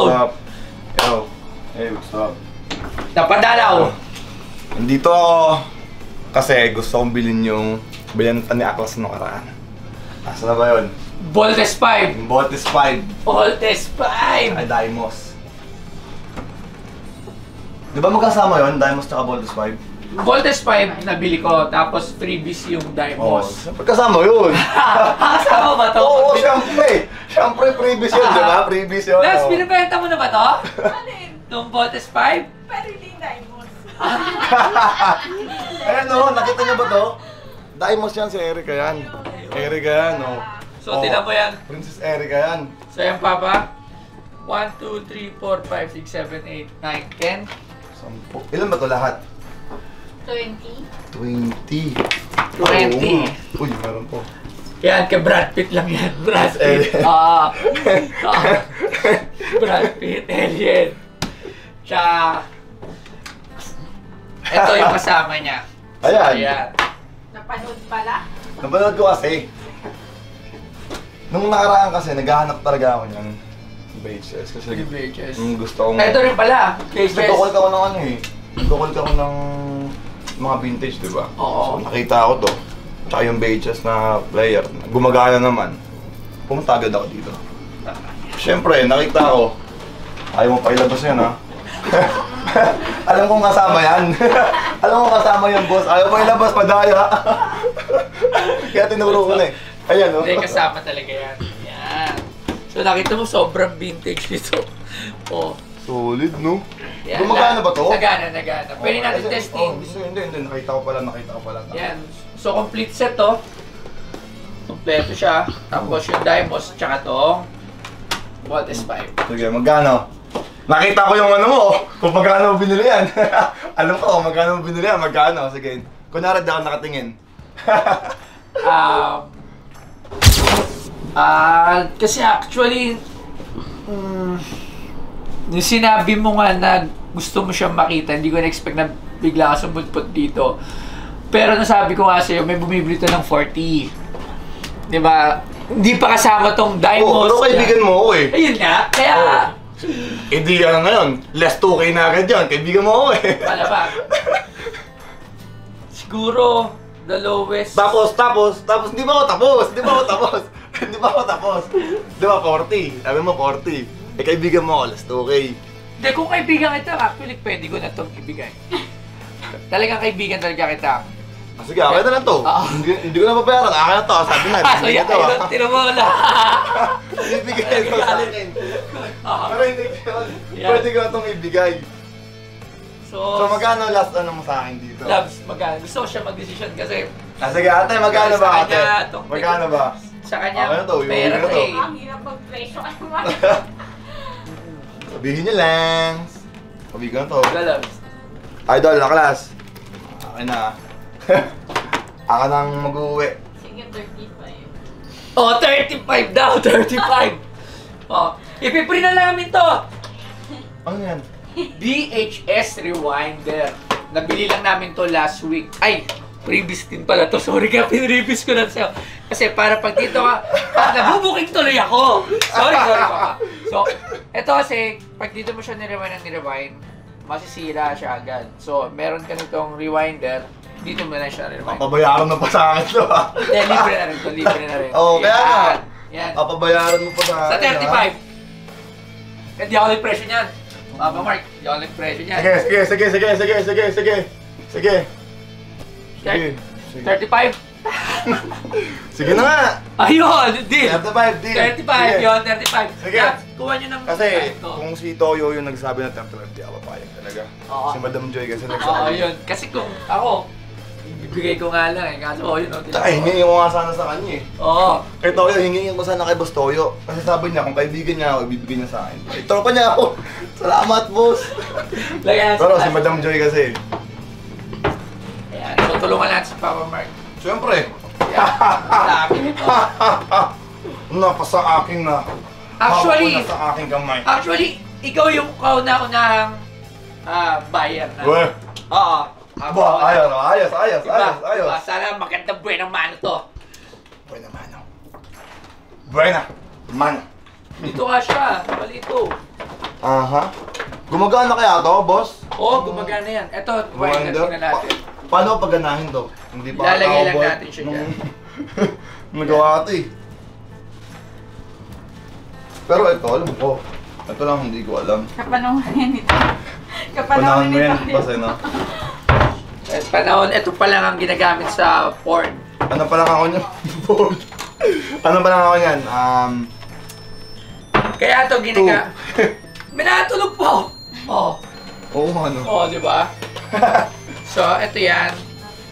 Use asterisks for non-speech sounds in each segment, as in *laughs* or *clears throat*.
What's up? Yo. Hey, what's up? Napadalaw! Nandito ako kasi gusto kong bilhin yung bilhin ni Aklas nung karaan. Asa na ba yun? Voltes 5! Yung Botis 5 Voltes 5! ay Dimos. Di ba magkasama yun? Dimos tsaka Botis 5? Voltes 5 nabili ko, tapos freebies yung Dimos. siyempre *laughs* kasama yun. Kasama ba to? Oo, siyempre. Siyempre, previous yun, di ba? Previous yun. Last, oo. binibenta mo na ba to? Alin? Nung Voltes 5? Pero hindi diamonds. *laughs* Ayan o, nakita niyo ba to? Dimos yan, si Erika yan. Erika yan, oh. So, tinan mo yan. Princess Erika yan. So, yan, Papa. 1, 2, 3, 4, 5, 6, 7, 8, 9, 10. Sampo. Ilan ba to lahat? 20. 20. 20. Uy, meron po. Yan, kay Brad Pitt lang yan. Brad Pitt. Alien. *laughs* Ah. Ah. *laughs* Brad Pitt, alien. Tsaka, ito yung kasama niya. Ayan. So, ayan. Napanood pala? Napanood ko kasi. Nung nakaraan kasi, naghahanap talaga ako ng VHS. Kasi VHS. mm, gusto kong... Ito rin pala. Kasi VHS. tukol ka ko ng ano eh. Tukol ka ko ng mga vintage, di ba? Oo. So, nakita ko to. Tsaka yung VHS na player. Gumagana naman. Pumunta agad ako dito. Siyempre, nakita ko. Ayaw mo pa ilabas yan, ha? *laughs* Alam kong kasama yan. *laughs* Alam kong kasama yan, boss. Ayaw mo ilabas, padaya. *laughs* Kaya tinuro ko na eh. Ayan, oh. Hindi, kasama talaga yan. Yan. So, nakita mo, sobrang vintage nito. Oh. Solid, no? Yan. Gumagana ba to? Nagana, nagana. Pwede Oh, natin testing. Oh, hindi, hindi, hindi. Nakita ko pala, nakita ko pala. Yan. So, complete set to. Kompleto siya. Tapos yung Dimos, tsaka tong Voltes 5. Sige, magkano? Nakita ko yung ano mo, kung magkano mo binili yan. *laughs* Alam ko magkano mo binili yan, magkano. Sige, kunwari ako nakatingin. *laughs* Um, ah, kasi actually, mm, yung sinabi mo nga na gusto mo siyang makita, hindi ko na-expect na bigla ka sumulpot dito. Pero nasabi ko nga sa'yo, may bumibili to ng 40. Di ba? Hindi pa kasama tong Oo, Dimos. pero kaibigan mo ako eh. Ayun nga, kaya... Eh di ano ngayon, less 2K na agad yan, kaibigan mo ako eh. Wala ba? Siguro, the lowest... tapos, tapos, tapos, di ba ako tapos? Di ba ako tapos? di ba ako tapos? Di ba 40? Sabi mo 40. Eh kaibigan mo ako, less 2K. Hindi, kung kaibigan kita, actually, pwede ko na itong ibigay. Talagang kaibigan talaga kita. Ah, sige, akin na lang to. Oo. Hindi, hindi ko na mabayaran, akin na to. Sabi na, Ah, so bibigyan yan, to. ah. ayun, tira mo na. Ibigay ko sa akin. Pero hindi ko, Yeah. pwede ko na itong ibigay. So, So magkano last ano mo sa akin dito? Labs, magkano? Gusto ko siya mag-decision kasi Ah, sige ate, magkano Sa ba ate? kanya, Magkano ba? sa kanya, Okay na to, yung pera ano to to. eh. Ang hirap mag-presyo ka *laughs* naman. Sabihin niyo lang. Na to. Diba, Labs? Idol, na class. Akin na. *laughs* Ako nang mag-uwi. Sige, 35. Oh, 35 daw, *laughs* 35. oh, ipiprint na namin to. Ano yan? VHS Rewinder. Nabili lang namin to last week. Ay, previous din pala to. Sorry ka, pinrevious ko lang sa'yo. Kasi para pag dito ka, ah, nabubuking tuloy ako. Sorry, sorry papa. So, eto kasi, pag dito mo siya nirewind ng nirewind, masisira siya agad. So, meron ka nitong rewinder, dito mo na siya rewind. Papabayaran mo pa sa akin to ha. Hindi, libre na rin to, libre na rin. Oo, kaya nga. Yan. Papabayaran mo pa sa Sa akin ha. 35. Hindi ako nag-presyo niyan. Papa Mark, hindi ako nag-presyo niyan. Sige, sige, sige, sige, sige, sige. Sige. Sige. Sige, 35. *laughs* sige na nga. Ayun, deal. 35, deal. 35, Sige. yun, 35. Sige. Kaya, kuha nyo ng... Kasi Ito. kung si Toyo yung nagsabi ng 35, di ako papayag talaga. Oo. Si Madam Joy kasi Oo, nagsabi. yun. Kasi kung ako, ibibigay ko nga lang eh. Kaso, oh, yun, oh, Tsaka hingin ko nga sana sa kanya eh. Oo. Kay Toyo, hingin ko sana kay Boss Toyo. Kasi sabi niya, kung kaibigan niya ako, ibibigay niya sa akin. Tropa niya ako. *laughs* Salamat, boss. Lagyan Pero si Madam Joy kasi, Ayan, so tulungan natin si Papa Mark. Siyempre, Ayan, *laughs* sa akin na. Actually, Hawak ko na sa aking kamay. actually, ikaw yung kauna-unahang ah, buyer na. Uwe. Oo. Ako, Ba, ayos, ayos, ayos, Diba? ayos, ayos. Diba? Sana magandang buhay ng mano to. Buena mano. Buena mano. Dito nga siya. Mali ito. Aha. Gumagana kaya to, boss? Oo, gumagana yan. Ito, winder, Winder? tingnan natin. Pa- paano paganahin to? Hindi pa Ilalagay lang natin siya nung- dyan. *laughs* Nagawa ko to eh. Pero ito, alam ko. Ito lang hindi ko alam. Kapanahon nito. *laughs* Panahon Kapanahon mo yan, nito. boss eh, no? Eh, panahon, ito pa lang ang ginagamit sa porn. Ano pa lang ako niyan? *laughs* ano pa lang ako niyan? Um, Kaya ito ginaga... Minatulog po! Oo. Oo, ano? Oo, di ba? So, ito yan.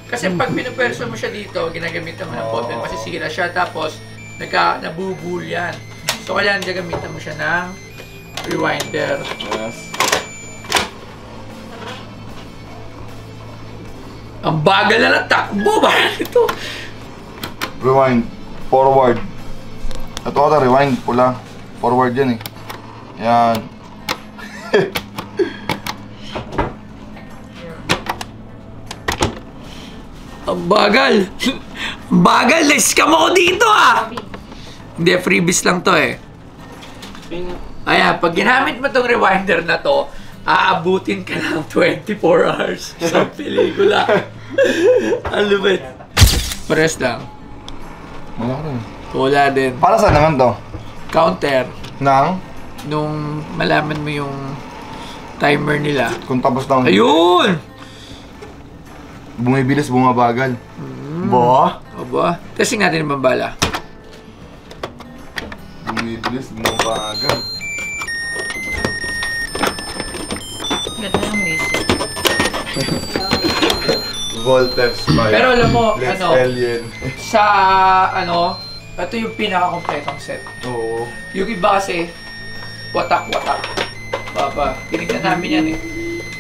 Kasi pag pinuperso mo siya dito, ginagamitan mo ng bottle, masisira siya, tapos nagka, nabubul yan. So, kailangan gagamitan mo siya ng rewinder. Yes. Ang bagal na ng takbo *laughs* ba ito? Rewind. Forward. Ito ata, rewind. Pula. Forward yan eh. Yan. *laughs* Ang bagal. Ang *laughs* bagal, na-scam ako dito ah! Hindi, freebies lang to eh. Ayan, pag ginamit mo tong rewinder na to, aabutin ka ng 24 hours *laughs* sa pelikula. *laughs* Ano ba? Pares lang. Wala ko rin. Wala din. Para saan naman to? Counter, Nang? nung malaman mo yung timer nila. Kung tapos na Ayun! Bumibilis, bumabagal. Ba? Aba, testing natin yung bambala. Bumibilis, bumabagal. Ganda ng music. *laughs* Voltage spike. Pero alam mo, Let's ano, alien. sa ano, ito yung pinaka-kompletong set. Oo. Yung iba kasi, watak-watak. Baba, tinignan namin yan eh.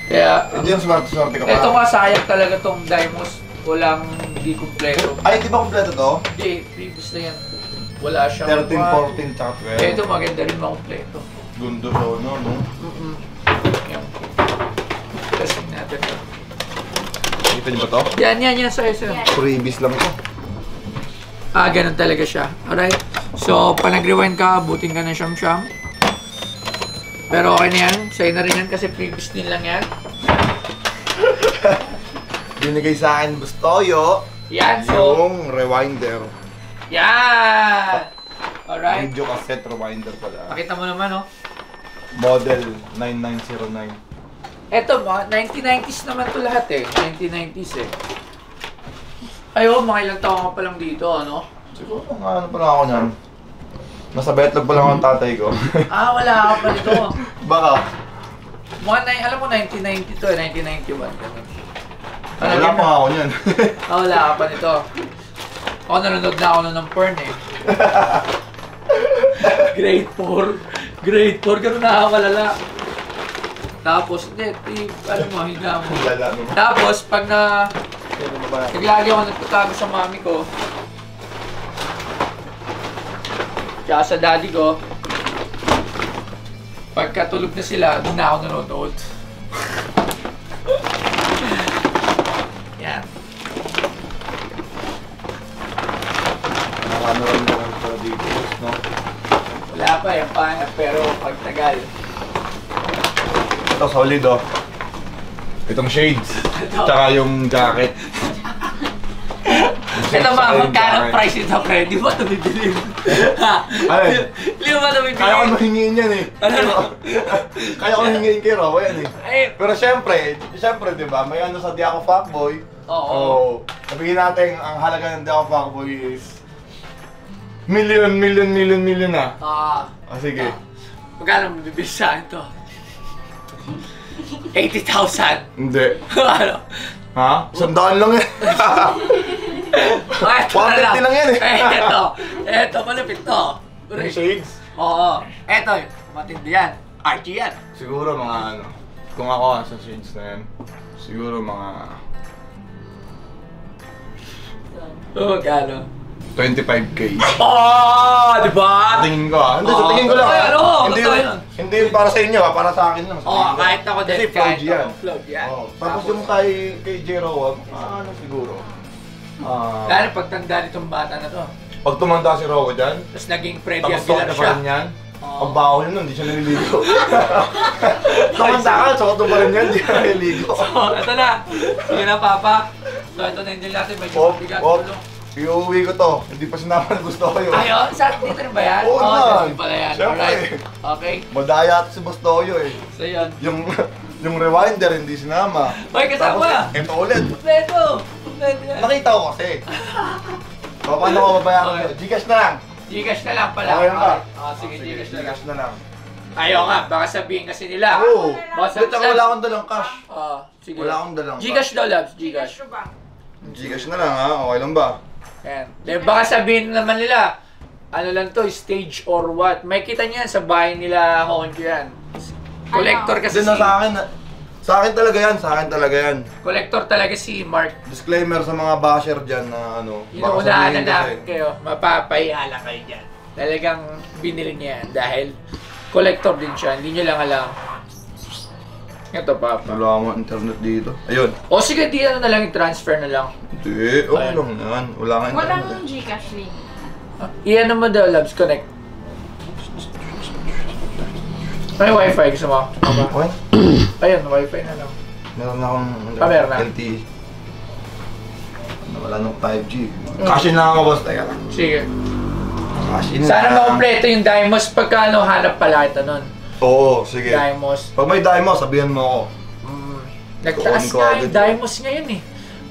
Kaya, Hindi yung smart-smart ka pa. ito nga sayang talaga tong Dimos. Walang hindi kumpleto. Ay, di ba kompleto to? Hindi, previous na yan. Wala siyang 13, one. 14, tsaka Eh, 12. ito maganda rin makumpleto. Gundo siya, no? no? Mm-mm. Yan. Testing natin. Kita niyo ba to? Yan, yan, yan, sa'yo, sa'yo. Yan. Freebies lang to. Ah, ganun talaga siya. Alright? So, pag nag-rewind ka, buting ka ng siyam-siyam. Pero okay na yan. Sa'yo na rin yan kasi previous din lang yan. *laughs* Binigay sa akin Bustoyo. Yan, so, Yung rewinder. yan! Alright. Video cassette rewinder pala. Pakita mo naman, oh. Model 9909. Eto, mga 1990s naman to lahat eh. 1990s eh. Ayo, mga ilang taon ka pa lang dito, ano? Siguro nga ano pala ako niyan. Nasa betlog pa lang ang tatay ko. *laughs* Ah, wala ka pa nito. Baka. Mga, nine- alam mo, 1992 eh, 1991. Ganun. Wala pa ako niyan. Ah, wala ka pa nito. Ako nanonood na ako nun ng porn eh. *laughs* Grade 4. Grade 4, ganun nakakalala. Tapos, hindi, di, ano mo, higa mo. Tapos, pag na, Ano naglagi ako nagtatago sa mami ko, tsaka sa daddy ko, pagka tulog na sila, doon na ako nanonood. *laughs* Yan. Nakanood na lang pala dito, no? Wala pa yung pangat, pero pag tagal. Ito solid oh. Itong shades. *laughs* Tsaka yung jacket. Ito yung magkano price ito, pre? Di ba ito bibili? Ha? Alin? Di ba ito bibili? Kaya ko mahingin yan eh. Ano? Kaya ko mahingin kay Rawa yan eh. Pero syempre, syempre, di ba, may ano sa Di Ako Fuckboy. Oo. Oh, sabihin natin, ang halaga ng Di Ako Fuckboy is million, million, million, million na. ah, Ah, sige. magkano mo bibili sa akin to? 80,000. Hindi. *laughs* ano? Ha? Sandaan lang eh. *laughs* Oh, eto na 150 lang yan eh. Eh, eto. Eto, malapit to. Yung shades? Oo. Eto, matindi yan. Archie yan. Siguro mga ano, kung ako sa shades na yan, siguro mga Oo, magkano? 25k. Oh, di ba? Tingin ko ah. Hindi, sa tingin ko lang ah. yan, oo, Hindi, totoo yan. hindi yun para sa inyo ah, para sa akin lang. sa Oo, tingin ko. kahit ako din. Kasi kahit yan. ako, Flow yan. Oo. Tapos yung kay, kay J. Rowag, ah, ano siguro? Ah, Lalo pagtanda nitong bata na to. pag tumanda si Rowo dyan, Tapos naging Freddy tapos Aguilar na pa siya. rin yan, Ang baho niya nun, hindi siya naliligo. *laughs* Tumanda ka, tsaka pa rin yan, hindi ka naliligo. So, ito na. Sige na, Papa. So, ito na yung natin. Medyo Op, mabigat. op. ulo. Iuwi ko to. Hindi pa sinama na gusto ko yun. Ay, oh, sa dito rin ba yan? Oo oh, naman. dito pala yan. Siyempre. Alright. Okay. Madaya at si Bastoyo eh. So, yun. Yung, *laughs* yung rewinder hindi sinama. Hoy, kasama! Tapos, ito ulit. Kompleto! Nakita ko kasi. So, paano ko babayaran Okay. ko? Gcash na lang. Gcash na lang pala. Okay ba? Oh, sige, Gcash na lang. Gcash na lang. Ayaw nga, baka sabihin kasi nila. Oo. Boss, Wait, ako wala akong dalang cash. Oh, sige. Wala akong dalang Gcash daw, Labs. Gcash. Gcash na lang ha. Okay lang ba? Yan. De, baka sabihin naman nila, ano lang to, stage or what. May kita niyan sa bahay nila Honjo yan. Collector kasi Kasi na sa akin. Sa akin talaga yan. Sa akin talaga yan. Collector talaga si Mark. Disclaimer sa mga basher dyan na ano. Inuunahan na sabihin namin kayo. Mapapahiya lang kayo dyan. Talagang binili niya yan dahil collector din siya. Hindi niyo lang alam. Ito, Papa. Wala akong internet dito. Ayun. O sige, di ano na lang, transfer na lang. Hindi. Okay Ayun. lang yan. Wala kang internet. Walang Gcash link. Ah, Iyan naman daw, Labs. Connect. May wifi gusto mo? Okay. *clears throat* Ayun, wifi na lang. Meron akong Ah, meron na? LTE. Wala nang 5G. Cash in lang ako, boss. Teka lang. Sige. Cash in Sana lang. makompleto yung Dimos pagka ano, hanap pala ito nun. Oo, sige. Dimos. Pag may demo, sabihan mo ako. Mm, nagtaas Kukunin ko nga yung yun. Dimos ngayon eh.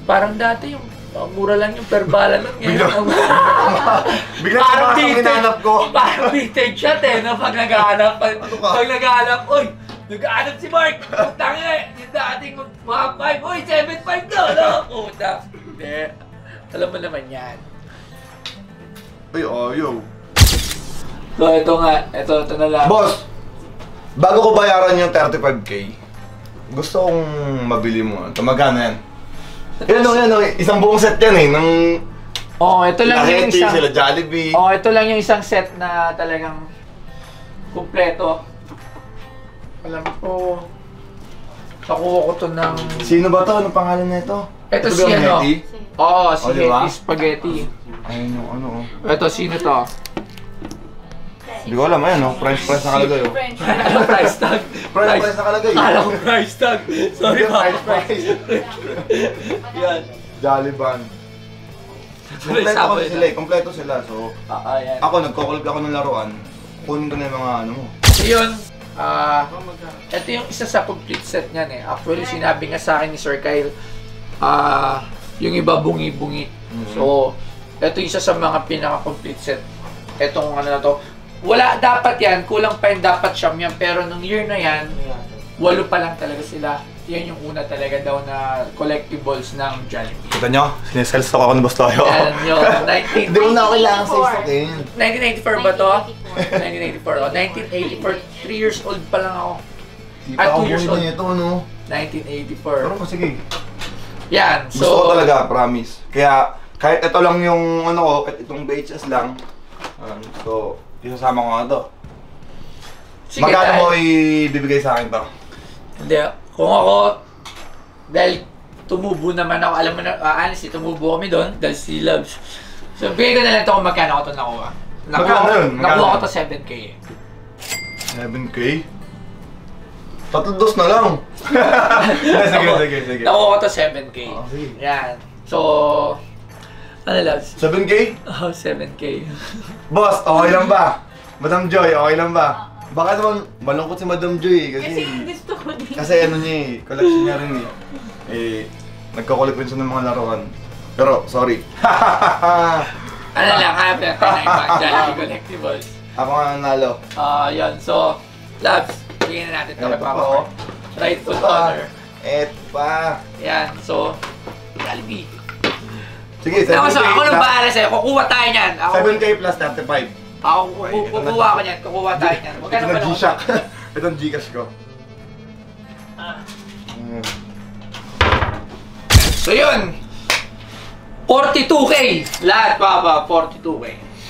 Parang dati yung uh, mura lang yung per bala nun. Ngayon, Bigla- *laughs* Biglang parang ang hinanap ko. Parang vintage shot eh. No? Pag naghahanap. Pag, Ano pag naghahanap, uy! Naghahanap si Mark! Putang ina! Yung dating mga 5, uy! 7-5 to! No? Puta! Hindi. Alam mo naman yan. Ay, ayaw. So, ito nga. Ito, ito na lang. Boss, bago ko bayaran yung 35k, gusto kong mabili mo. Ito, magkano yan? Yan o, yan o. Isang buong set yan eh. Ng Oh, ito lang yung Laheti, isang... sila Jollibee. Oh, ito lang yung isang set na talagang kumpleto. Alam ko, nakuha ko to ng... Sino ba to? Anong pangalan na ito? Ito ba si yung ano? Yeti? Oo, si Oh, di ba? Yeti Spaghetti. Ayun yung ano oh. Ito, sino to? Hindi ko alam, ayun oh. Price price nakalagay oh. French. *laughs* Ano price tag? Price price nakalagay. Akala ko price tag. Sorry pa. price price. Yan. Jolliban. Kompleto ito. sila eh. Kompleto sila. So, Ah, ayan. ako nagko-call ako ng laruan. Kunin ko na yung mga ano mo. Yun, ah, ito yung isa sa complete set niyan eh. Actually, sinabi nga sa akin ni Sir Kyle, ah, yung iba bungi-bungi. Mhm. So, ito isa sa mga pinaka-complete set. Etong ano na to. Wala dapat yan, kulang pa yung dapat siyam yan. Pero nung year na yan, walo pa lang talaga sila. Yan yung una talaga daw na collectibles ng Jollibee. Kita nyo? Sinesales ako ng Bastoyo. Yan yung 19... Hindi mo na kailangan sa isakin. 1994 ba to? 1984. Oh, 1984. 3 years old pa lang ako. Di Ah, pa ako two years bumili nito, no? 1984. Pero sige. Yan. Gusto ko So, talaga, promise. Kaya, kahit ito lang yung ano ko, kahit itong VHS lang. Um, so, isasama ko nga to. sige, Magkano mo ibibigay sa akin to? Hindi. Kung ako, dahil tumubo naman ako, alam mo na, uh, honestly, tumubo kami doon, dahil si Loves. So, bigay ko na lang ito kung magkano ko ito nakuha. Magkano yun? Nakuha ko ito 7K eh. 7K? Tatlo dos na lang. *laughs* sige, sige, sige. Nakuha ko ito 7K. Oh, sige. Yan. So, ano Loves? 7K? Oh, 7K. Boss, okay lang ba? *laughs* Madam Joy, okay lang ba? Baka naman malungkot si Madam Joy eh, kasi... Kasi gusto ko din. Kasi ano niya eh, collection niya rin eh. Eh, nagko-collect rin siya ng mga laruan. Pero, sorry. *laughs* Ano lang, happy tayo na yung Jollibee Collectibles. Ako nga nanalo. Ah, yan. So, Labs, bigyan na natin Papa pa, Mark. oh. Rightful honor. Eto pa. Yan. So, Jollibee. Sige, 7K. Ako, so, ako nang bahala sa'yo. Kukuha tayo niyan. Ako, 7K plus 35. ako kuku- kukuha ko niyan. Kukuha tayo niyan. Ito na pa lang? G-Shock. *laughs* Ito ang Gcash ko. Ah. Mm. So, yun. 42K. Lahat, Papa. 42K.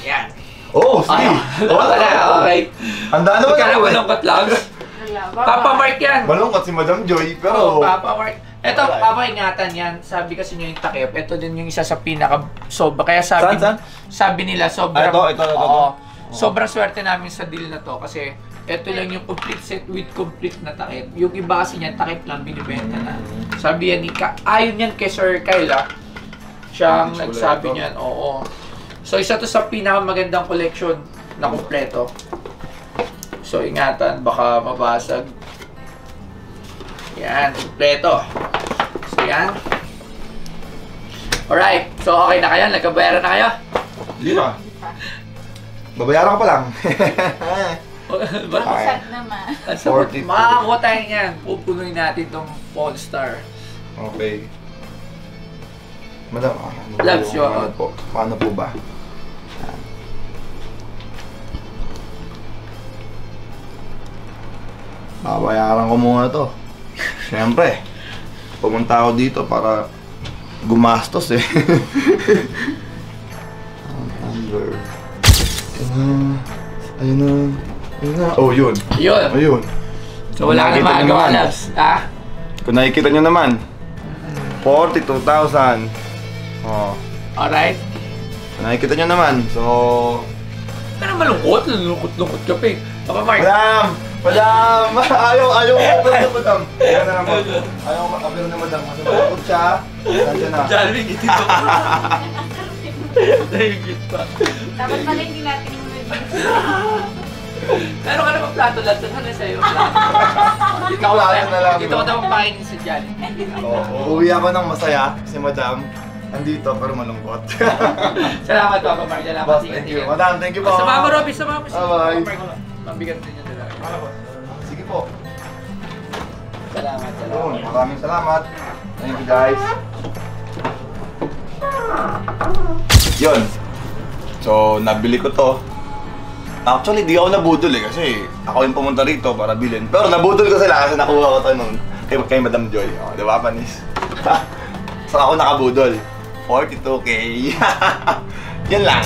Yan. Oh, sige. Ay, Oh, wala. Okay. Handa naman ako ba eh. ng katlags? Wala, Papa Mark yan. Malungkot si Madam Joy, Oh, pero... Papa Mark. Ito, Wala eh. Papa, ingatan yan. Sabi kasi nyo yung takip. Ito din yung isa sa pinaka sobra. Kaya sabi, Saan, saan? sabi nila sobra. Ah, ito, ito, ito, ito. Oo. Sobrang swerte namin sa deal na to kasi ito lang yung complete set with complete na takip. Yung iba kasi niyan, takip lang binibenta na. Sabi yan ni Ka, ayon yan kay Sir Kyle ah. Siyang nagsabi niyan, oo. So isa to sa pinakamagandang collection na kumpleto. So ingatan, baka mabasag. Yan, kumpleto. So yan. Alright, so okay na kayo? Nagkabayaran na kayo? Hindi pa. Babayaran ka pa lang. *laughs* Ba't Sad naman. At sa 42. makakakuha tayo niyan, pupunuin natin tong Polestar. okay. Madam, ah, ano Loves po, you, ano ah. po? Paano po ba? Yan. Babayaran ko muna to. Siyempre, pumunta ako dito para gumastos eh. Number. Ayun na. Ayun na. Ayun na. Oh, yun. Yun. Ayun. So wala ka na naman. Labs. Ha? Kung nakikita nyo naman, 42,000. Oh. Alright. Kung nakikita nyo naman, so... Pero malungkot. Lungkot-lungkot ka pa eh. Papa Mark. Madam! Madam! *laughs* Ayaw, ayaw ko na madam. Ayaw na po. Ayaw ko kapiro na madam. Kasi malungkot siya. Nandiyan na. Jollibee, gitin ko. *laughs* Nahigit pa. Dapat pala hindi natin yung Pero ka naman plato lang. Saan na sa'yo? *laughs* Dito ko na lang, Dito ko naman pakainin sa Jollibee. Oh, uuwi ako ng masaya kasi madam, andito pero malungkot. Salamat Papa Mark. Salamat. Boss, thank you. Madam, thank you po. Sama mo, Robby. Sama mo. si Bye-bye. Mabigat din yung dalaga. Sige po. Salamat. Salamat. maraming salamat. Thank you guys. Yun. So, nabili ko to. Actually, di ako nabudol eh kasi ako yung pumunta rito para bilhin. Pero nabudol ko sila kasi nakuha ko to nung kay, kay Madam Joy. Oh, di ba, Panis? *laughs* so, ako nakabudol. 42k. *laughs* Yan lang.